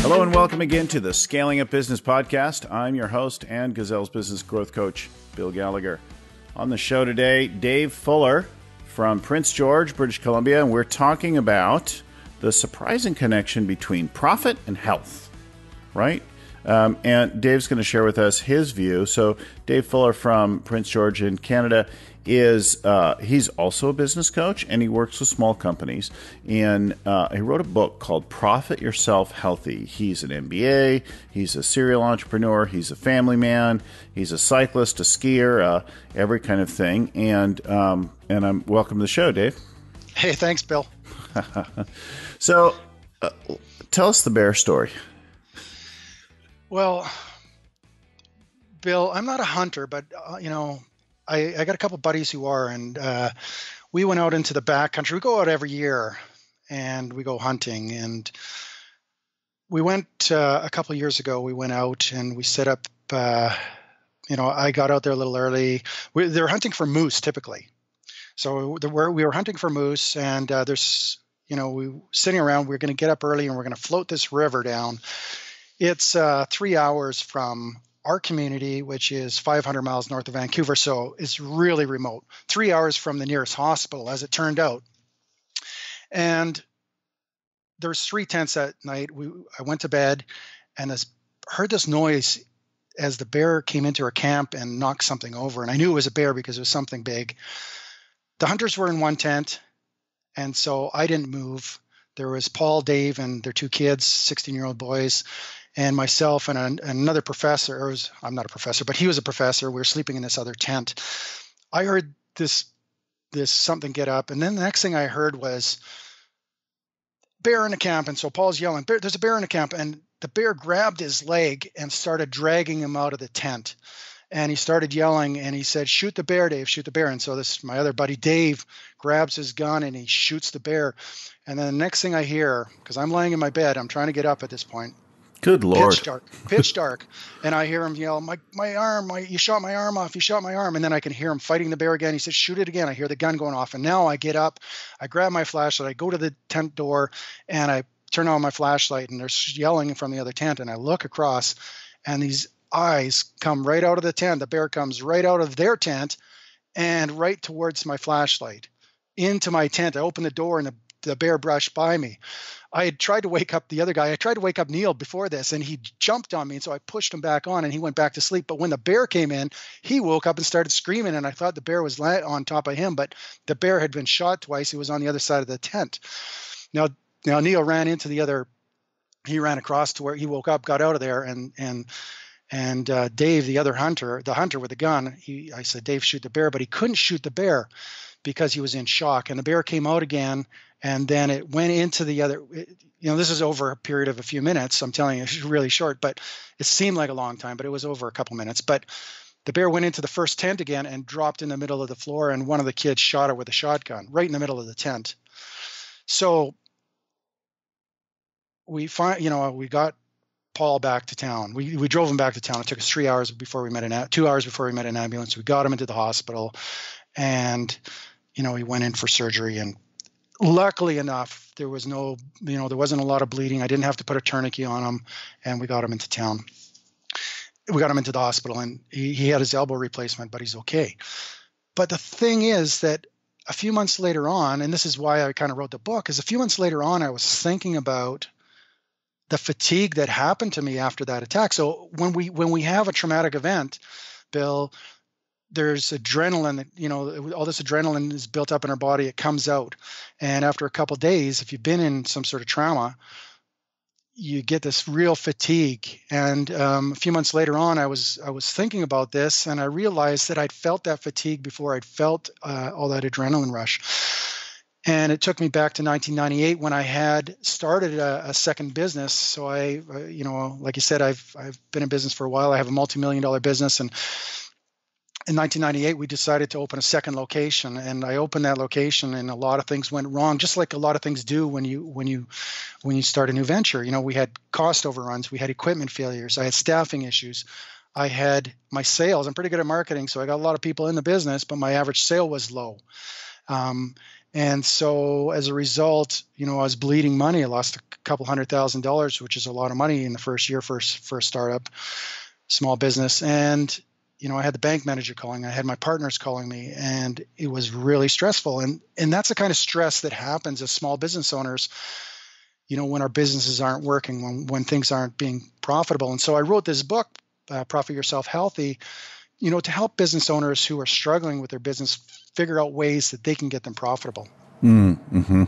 Hello and welcome again to the Scaling Up Business Podcast. I'm your host and Gazelle's business growth coach, Bill Gallagher. On the show today, Dave Fuller from Prince George, British Columbia, and we're talking about the surprising connection between profit and health, right? Um, and Dave's going to share with us his view. So, Dave Fuller from Prince George in Canada is uh, he's also a business coach and he works with small companies. And uh, he wrote a book called Profit Yourself Healthy. He's an MBA, he's a serial entrepreneur, he's a family man, he's a cyclist, a skier, uh, every kind of thing. And um, and I'm welcome to the show, Dave. Hey, thanks, Bill. so, uh, tell us the bear story. Well, Bill, I'm not a hunter, but uh, you know, I, I, got a couple buddies who are, and uh, we went out into the back country. We go out every year, and we go hunting. And we went uh, a couple years ago. We went out and we set up. Uh, you know, I got out there a little early. We, they're hunting for moose typically, so we were hunting for moose, and uh, there's you know we sitting around. We we're going to get up early and we're going to float this river down it's uh, three hours from our community, which is 500 miles north of Vancouver, so it's really remote. Three hours from the nearest hospital, as it turned out. And there's three tents that night. We I went to bed, and this heard this noise as the bear came into our camp and knocked something over. And I knew it was a bear because it was something big. The hunters were in one tent, and so I didn't move. There was Paul, Dave, and their two kids, 16 year old boys, and myself and an, another professor. Was, I'm not a professor, but he was a professor. We were sleeping in this other tent. I heard this this something get up, and then the next thing I heard was bear in the camp. And so Paul's yelling, "There's a bear in the camp!" And the bear grabbed his leg and started dragging him out of the tent. And he started yelling, and he said, "Shoot the bear, Dave! Shoot the bear!" And so this my other buddy Dave grabs his gun and he shoots the bear. And then the next thing I hear, because I'm laying in my bed, I'm trying to get up at this point. Good lord. Pitch dark, pitch dark, and I hear him yell, "My my arm! My you shot my arm off! You shot my arm!" And then I can hear him fighting the bear again. He says, "Shoot it again!" I hear the gun going off, and now I get up, I grab my flashlight, I go to the tent door, and I turn on my flashlight, and they're yelling from the other tent, and I look across, and these eyes come right out of the tent. The bear comes right out of their tent, and right towards my flashlight, into my tent. I open the door, and the the bear brushed by me. I had tried to wake up the other guy. I tried to wake up Neil before this, and he jumped on me, and so I pushed him back on, and he went back to sleep. But when the bear came in, he woke up and started screaming, and I thought the bear was on top of him, but the bear had been shot twice. He was on the other side of the tent. Now, now Neil ran into the other. He ran across to where he woke up, got out of there, and and and uh, Dave, the other hunter, the hunter with the gun, he I said, Dave, shoot the bear, but he couldn't shoot the bear because he was in shock. And the bear came out again, and then it went into the other. It, you know, this is over a period of a few minutes. I'm telling you, it's really short, but it seemed like a long time, but it was over a couple minutes. But the bear went into the first tent again and dropped in the middle of the floor, and one of the kids shot it with a shotgun right in the middle of the tent. So we find, you know, we got Paul back to town. We we drove him back to town. It took us three hours before we met an two hours before we met an ambulance. We got him into the hospital, and you know, he went in for surgery and luckily enough, there was no, you know, there wasn't a lot of bleeding. I didn't have to put a tourniquet on him and we got him into town. We got him into the hospital and he, he had his elbow replacement, but he's okay. But the thing is that a few months later on, and this is why I kind of wrote the book, is a few months later on, I was thinking about the fatigue that happened to me after that attack. So when we when we have a traumatic event, Bill, there's adrenaline you know all this adrenaline is built up in our body it comes out and after a couple days if you've been in some sort of trauma you get this real fatigue and um, a few months later on i was i was thinking about this and i realized that i'd felt that fatigue before i'd felt uh, all that adrenaline rush and it took me back to 1998 when I had started a, a second business. So I, uh, you know, like you said, I've I've been in business for a while. I have a multi-million dollar business, and in 1998 we decided to open a second location and i opened that location and a lot of things went wrong just like a lot of things do when you when you when you start a new venture you know we had cost overruns we had equipment failures i had staffing issues I had my sales. I'm pretty good at marketing, so I got a lot of people in the business, but my average sale was low. Um, and so as a result, you know, I was bleeding money. I lost a couple hundred thousand dollars, which is a lot of money in the first year for, for a startup, small business. And, you know, I had the bank manager calling, I had my partners calling me, and it was really stressful. And and that's the kind of stress that happens as small business owners, you know, when our businesses aren't working, when when things aren't being profitable. And so I wrote this book, uh, Profit Yourself Healthy, you know, to help business owners who are struggling with their business figure out ways that they can get them profitable. Mm-hmm.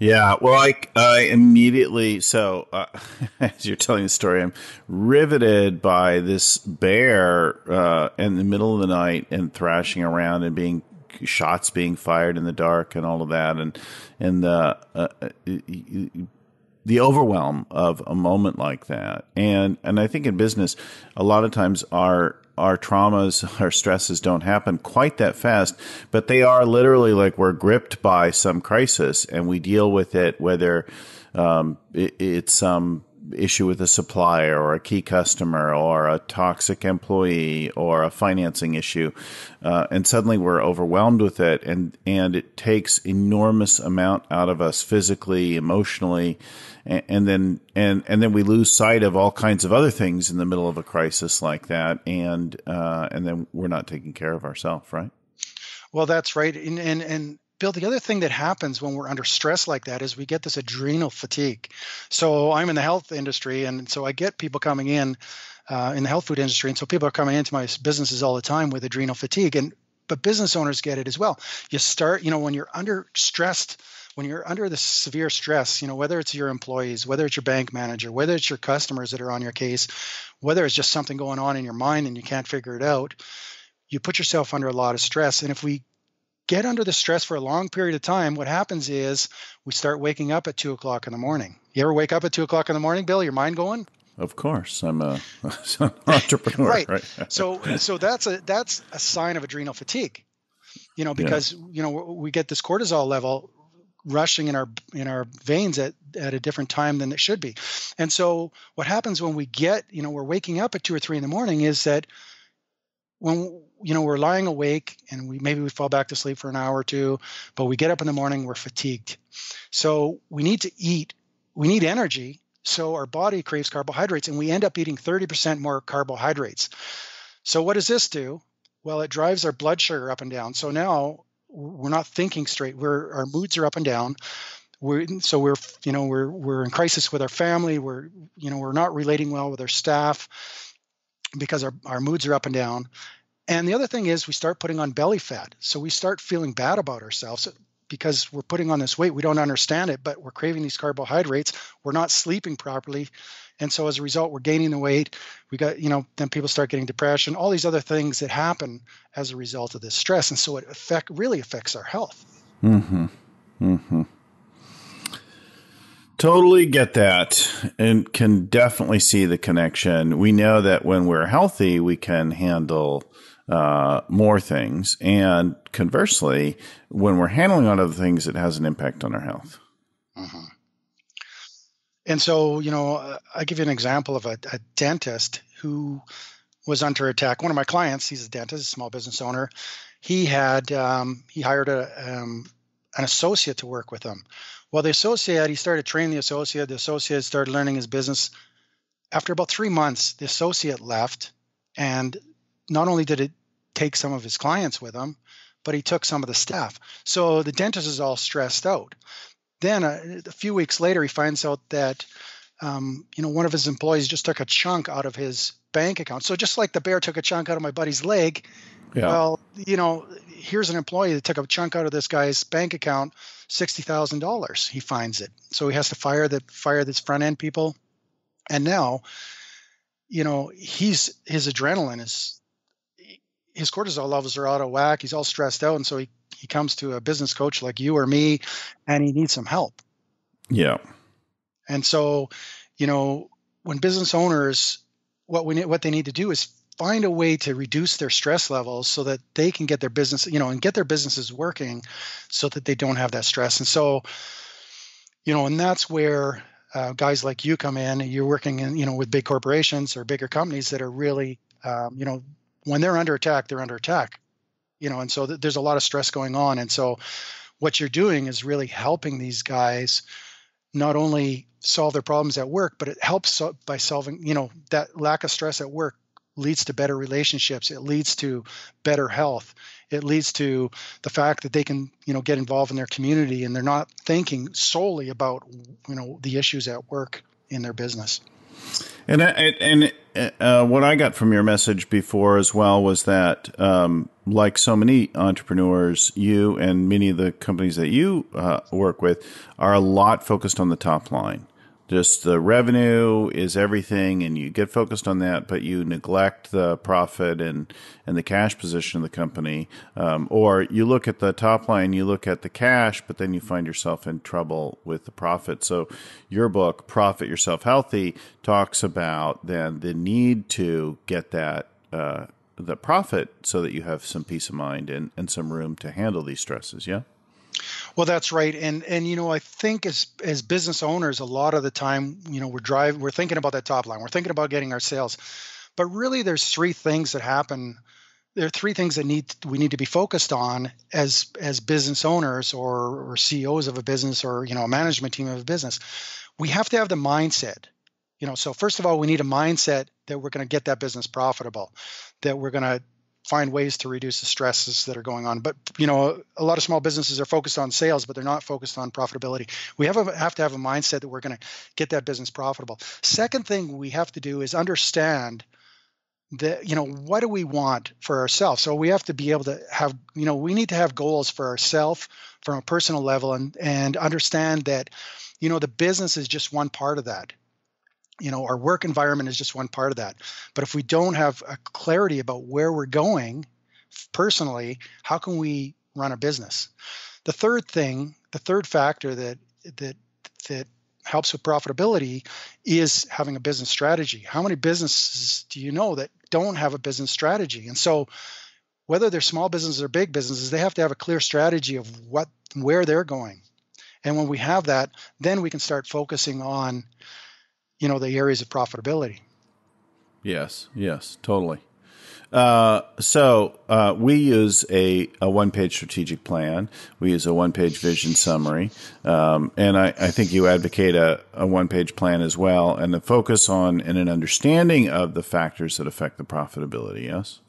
Yeah, well, I, I immediately, so uh, as you're telling the story, I'm riveted by this bear uh, in the middle of the night and thrashing around and being shots being fired in the dark and all of that. And, and the, uh, uh the overwhelm of a moment like that. And, and I think in business, a lot of times our, our traumas, our stresses don't happen quite that fast, but they are literally like we're gripped by some crisis and we deal with it, whether um, it, it's some issue with a supplier or a key customer or a toxic employee or a financing issue, uh, and suddenly we're overwhelmed with it, and and it takes enormous amount out of us physically, emotionally, and, and then and and then we lose sight of all kinds of other things in the middle of a crisis like that, and uh, and then we're not taking care of ourselves, right? Well, that's right, and and and Bill, the other thing that happens when we're under stress like that is we get this adrenal fatigue. So I'm in the health industry, and so I get people coming in uh, in the health food industry, and so people are coming into my businesses all the time with adrenal fatigue, and but business owners get it as well. You start, you know, when you're under stressed, when you're under the severe stress, you know, whether it's your employees, whether it's your bank manager, whether it's your customers that are on your case, whether it's just something going on in your mind and you can't figure it out, you put yourself under a lot of stress. And if we get under the stress for a long period of time, what happens is we start waking up at two o'clock in the morning. You ever wake up at two o'clock in the morning, Bill? Your mind going? Of course, I'm a an entrepreneur. right. right. so, so that's a that's a sign of adrenal fatigue. You know, because yeah. you know we get this cortisol level rushing in our in our veins at at a different time than it should be, and so what happens when we get you know we're waking up at two or three in the morning is that when you know we're lying awake and we maybe we fall back to sleep for an hour or two but we get up in the morning we're fatigued. So we need to eat we need energy so our body craves carbohydrates and we end up eating 30% more carbohydrates. So what does this do? Well it drives our blood sugar up and down. So now we're not thinking straight. We're our moods are up and down. We're so we're you know we're we're in crisis with our family. We're you know we're not relating well with our staff because our, our moods are up and down. And the other thing is we start putting on belly fat. So we start feeling bad about ourselves because we're putting on this weight. We don't understand it, but we're craving these carbohydrates. We're not sleeping properly. And so as a result, we're gaining the weight. We got, you know, then people start getting depression, all these other things that happen as a result of this stress. And so it affect really affects our health. Mm-hmm. Mm-hmm. Totally get that and can definitely see the connection. We know that when we're healthy, we can handle uh, more things. And conversely, when we're handling other things, it has an impact on our health. Mm-hmm. And so, you know, I give you an example of a, a, dentist who was under attack. One of my clients, he's a dentist, a small business owner. He had um, he hired a um, an associate to work with him. Well, the associate, he started training the associate. The associate started learning his business. After about three months, the associate left. And not only did it take some of his clients with him, but he took some of the staff. So the dentist is all stressed out. Then a, uh, a few weeks later, he finds out that um, you know one of his employees just took a chunk out of his bank account. So just like the bear took a chunk out of my buddy's leg, yeah. well, you know, here's an employee that took a chunk out of this guy's bank account sixty thousand dollars. He finds it, so he has to fire the fire this front end people, and now, you know, he's his adrenaline is his cortisol levels are out of whack. He's all stressed out, and so he he comes to a business coach like you or me, and he needs some help. Yeah, and so, you know, when business owners what we what they need to do is find a way to reduce their stress levels so that they can get their business, you know, and get their businesses working so that they don't have that stress. And so, you know, and that's where uh, guys like you come in and you're working in you know with big corporations or bigger companies that are really um, you know when they're under attack they're under attack you know and so th- there's a lot of stress going on. And so what you're doing is really helping these guys not only solve their problems at work but it helps so- by solving you know that lack of stress at work leads to better relationships. It leads to better health. It leads to the fact that they can you know get involved in their community and they're not thinking solely about you know the issues at work in their business and and uh, what I got from your message before as well was that, um, like so many entrepreneurs, you and many of the companies that you uh, work with are a lot focused on the top line just the revenue is everything and you get focused on that but you neglect the profit and and the cash position of the company. Um, or you look at the top line you look at the cash but then you find yourself in trouble with the profit. So your book profit yourself healthy talks about then the need to get that uh, the profit so that you have some peace of mind and, and some room to handle these stresses. Yeah well, that's right, and and you know I think as as business owners, a lot of the time, you know, we're driving, we're thinking about that top line, we're thinking about getting our sales, but really, there's three things that happen. There are three things that need we need to be focused on as as business owners or or CEOs of a business or you know a management team of a business. We have to have the mindset. You know, so first of all, we need a mindset that we're going to get that business profitable, that we're going to find ways to reduce the stresses that are going on. But you know, a lot of small businesses are focused on sales, but they're not focused on profitability. We have a, have to have a mindset that we're going to get that business profitable. Second thing we have to do is understand that you know what do we want for ourselves. So we have to be able to have you know we need to have goals for ourselves from a personal level and and understand that you know the business is just one part of that you know our work environment is just one part of that. But if we don't have a clarity about where we're going personally how can we run a business? The third thing the third factor that that that helps with profitability is having a business strategy. How many businesses do you know that don't have a business strategy? And so whether they're small businesses or big businesses they have to have a clear strategy of what where they're going. And when we have that then we can start focusing on you know the areas of profitability. Yes, yes, totally. Uh, so uh, we use a, a one page strategic plan. We use a one page vision summary, um, and I, I, think you advocate a, a one page plan as well, and the focus on and an understanding of the factors that affect the profitability. Yes,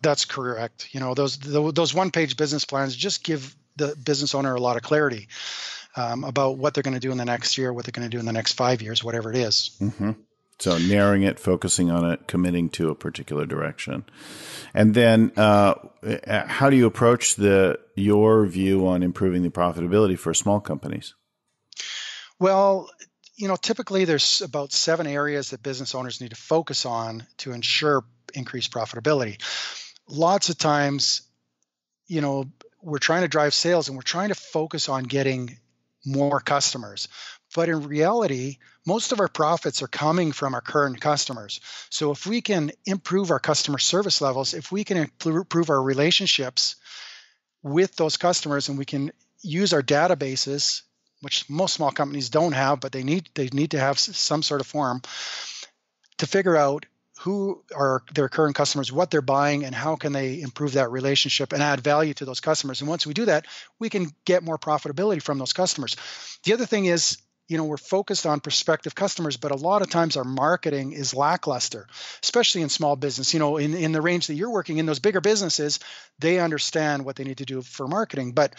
that's correct. You know those those one page business plans just give the business owner a lot of clarity um, about what they're going to do in the next year, what they're going to do in the next five years, whatever it is. Mm-hmm. So narrowing it, focusing on it, committing to a particular direction, and then uh, how do you approach the your view on improving the profitability for small companies? Well, you know, typically there's about seven areas that business owners need to focus on to ensure increased profitability. Lots of times, you know, we're trying to drive sales and we're trying to focus on getting more customers. But in reality, most of our profits are coming from our current customers. So if we can improve our customer service levels, if we can improve our relationships with those customers and we can use our databases, which most small companies don't have, but they need they need to have some sort of form to figure out who are their current customers, what they're buying, and how can they improve that relationship and add value to those customers. And once we do that, we can get more profitability from those customers. The other thing is, you know, we're focused on prospective customers, but a lot of times our marketing is lackluster, especially in small business. You know, in, in the range that you're working in, those bigger businesses, they understand what they need to do for marketing. But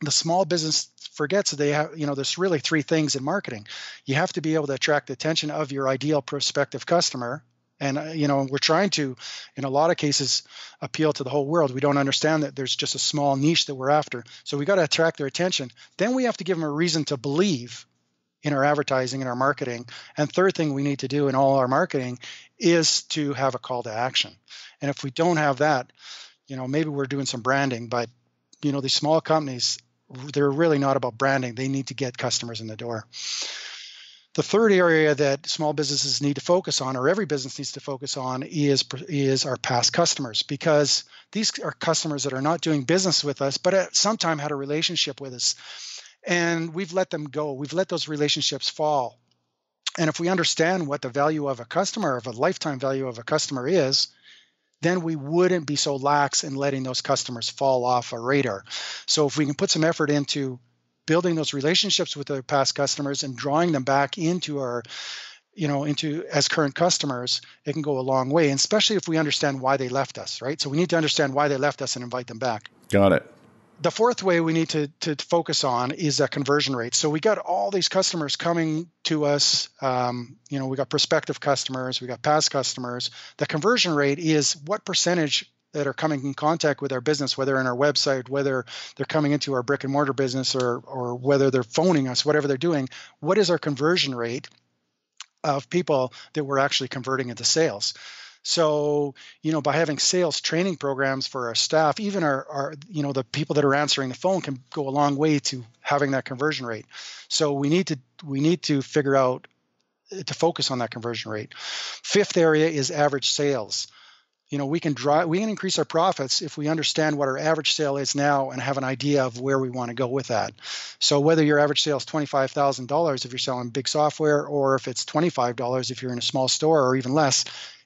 the small business forgets that they have, you know, there's really three things in marketing. You have to be able to attract the attention of your ideal prospective customer and uh, you know we're trying to in a lot of cases appeal to the whole world. We don't understand that there's just a small niche that we're after. So we got to attract their attention. Then we have to give them a reason to believe in our advertising and our marketing. And third thing we need to do in all our marketing is to have a call to action. And if we don't have that you know maybe we're doing some branding but you know these small companies they're really not about branding. They need to get customers in the door the third area that small businesses need to focus on, or every business needs to focus on, is is our past customers because these are customers that are not doing business with us, but at some time had a relationship with us, and we've let them go. We've let those relationships fall And if we understand what the value of a customer, of a lifetime value of a customer is, then we wouldn't be so lax in letting those customers fall off a radar. So if we can put some effort into building those relationships with our past customers and drawing them back into our you know into as current customers it can go a long way and especially if we understand why they left us right so we need to understand why they left us and invite them back got it the fourth way we need to, to focus on is a conversion rate. So we got all these customers coming to us. Um, you know, we got prospective customers, we got past customers. The conversion rate is what percentage that are coming in contact with our business, whether in our website, whether they're coming into our brick and mortar business, or or whether they're phoning us, whatever they're doing. What is our conversion rate of people that we're actually converting into sales? So, you know, by having sales training programs for our staff, even our, our, you know, the people that are answering the phone can go a long way to having that conversion rate. So we need to we need to figure out to focus on that conversion rate. Fifth area is average sales. You know, we can drive we can increase our profits if we understand what our average sale is now and have an idea of where we want to go with that. So whether your average sale is $25,000 if you're selling big software or if it's $25 if you're in a small store or even less,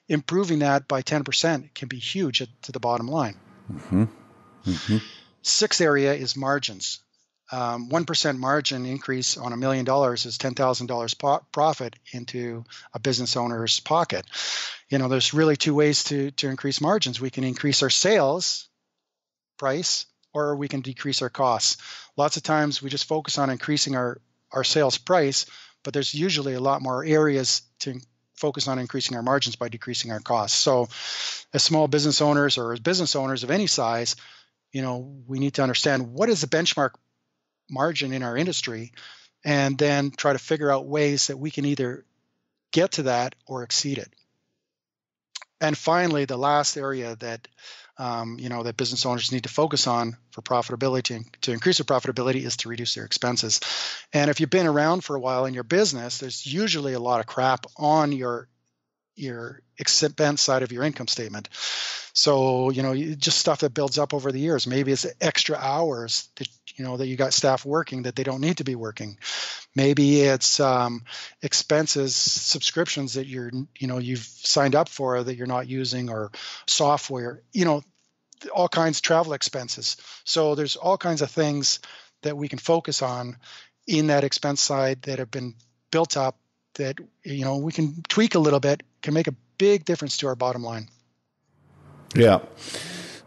improving that by 10% can be huge to the bottom line. Mm-hmm. Mm-hmm. Sixth area is margins. Um, 1% margin increase on a million dollars is $10,000 po- profit into a business owner's pocket. You know, there's really two ways to, to increase margins. We can increase our sales price or we can decrease our costs. Lots of times we just focus on increasing our, our sales price, but there's usually a lot more areas to focus on increasing our margins by decreasing our costs. So, as small business owners or as business owners of any size, you know, we need to understand what is the benchmark margin in our industry and then try to figure out ways that we can either get to that or exceed it. And finally, the last area that um, you know that business owners need to focus on for profitability and to increase their profitability is to reduce their expenses. And if you've been around for a while in your business, there's usually a lot of crap on your your expense side of your income statement. So you know just stuff that builds up over the years. Maybe it's extra hours that you know that you got staff working that they don't need to be working. Maybe it's um, expenses, subscriptions that you're you know you've signed up for that you're not using, or software. You know all kinds of travel expenses. So there's all kinds of things that we can focus on in that expense side that have been built up that you know we can tweak a little bit can make a big difference to our bottom line. Yeah.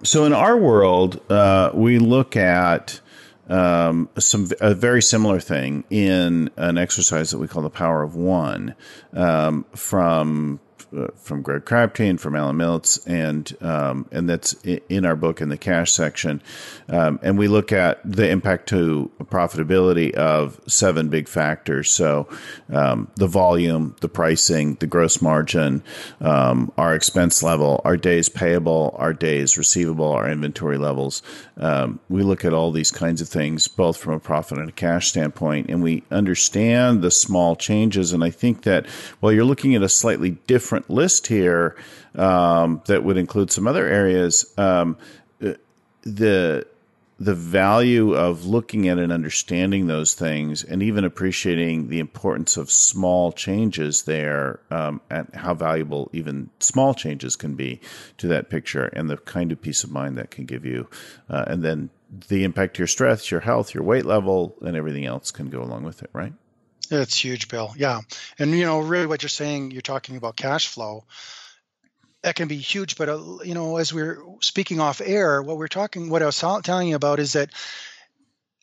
So in our world, uh, we look at um, some a very similar thing in an exercise that we call the power of one um, from from Greg Crabtree and from Alan Miltz, and um, and that's in our book in the cash section. Um, and we look at the impact to profitability of seven big factors. So um, the volume, the pricing, the gross margin, um, our expense level, our days payable, our days receivable, our inventory levels. Um, we look at all these kinds of things, both from a profit and a cash standpoint, and we understand the small changes. And I think that while you're looking at a slightly different different list here um, that would include some other areas. Um, the the value of looking at and understanding those things and even appreciating the importance of small changes there um, and how valuable even small changes can be to that picture and the kind of peace of mind that can give you uh, and then the impact to your stress your health your weight level and everything else can go along with it right it's huge, Bill. Yeah. And, you know, really what you're saying, you're talking about cash flow. That can be huge. But, uh, you know, as we're speaking off air, what we're talking, what I was telling you about is that,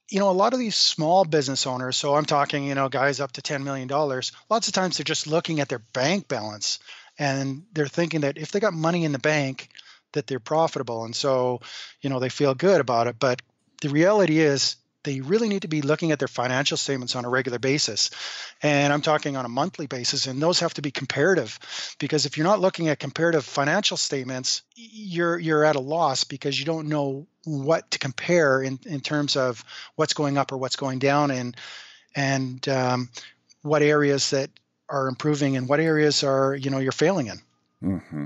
you know, a lot of these small business owners, so I'm talking, you know, guys up to $10 million, lots of times they're just looking at their bank balance and they're thinking that if they got money in the bank, that they're profitable. And so, you know, they feel good about it. But the reality is, they really need to be looking at their financial statements on a regular basis. And I'm talking on a monthly basis, and those have to be comparative because if you're not looking at comparative financial statements, you're you're at a loss because you don't know what to compare in, in terms of what's going up or what's going down and and um, what areas that are improving and what areas are you know you're failing in. Mm-hmm.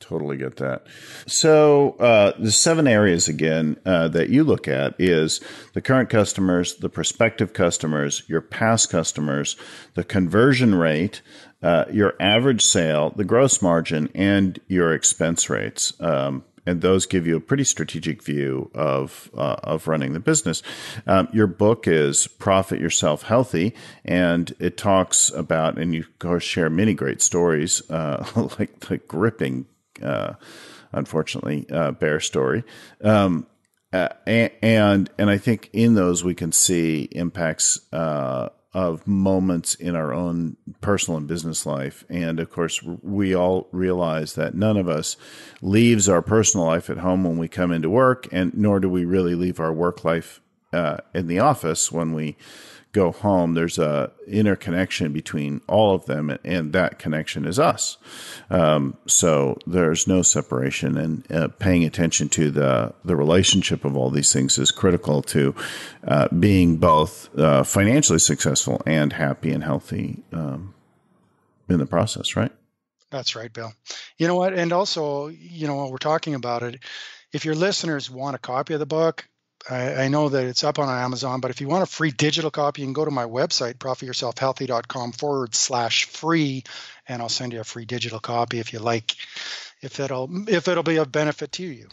Totally get that. So uh, the seven areas again uh, that you look at is the current customers, the prospective customers, your past customers, the conversion rate, uh, your average sale, the gross margin, and your expense rates. Um, and those give you a pretty strategic view of uh, of running the business. Um, your book is Profit Yourself Healthy, and it talks about, and you of course share many great stories, uh, like the gripping, uh, unfortunately, uh, bear story. Um, uh, and and I think in those we can see impacts uh, of moments in our own personal and business life. And of course, we all realize that none of us leaves our personal life at home when we come into work, and nor do we really leave our work life uh, in the office when we go home, there's a interconnection between all of them, and that connection is us. Um, so there's no separation, and uh, paying attention to the the relationship of all these things is critical to uh, being both uh, financially successful and happy and healthy um, in the process. Right. That's right, Bill. You know what? And also, you know, while we're talking about it, if your listeners want a copy of the book, I, I, know that it's up on Amazon, but if you want a free digital copy, you can go to my website, profityourselfhealthy.com forward slash free, and I'll send you a free digital copy if you like, if it'll if it'll be of benefit to you.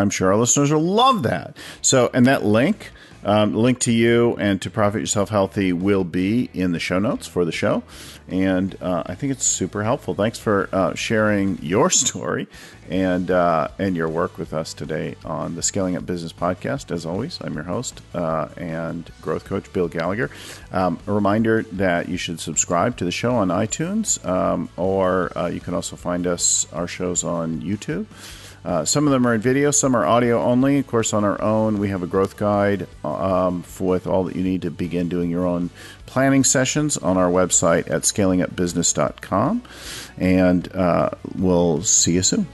I'm sure our listeners will love that. So, and that link, um, link to you and to Profit Yourself Healthy will be in the show notes for the show. And uh, I think it's super helpful. Thanks for uh, sharing your story and uh, and your work with us today on the Scaling Up Business podcast. As always, I'm your host uh, and growth coach Bill Gallagher. Um, a reminder that you should subscribe to the show on iTunes, um, or uh, you can also find us our shows on YouTube. Uh, some of them are in video, some are audio only. Of course, on our own, we have a growth guide um, with all that you need to begin doing your own planning sessions on our website at scalingupbusiness.com. And uh, we'll see you soon.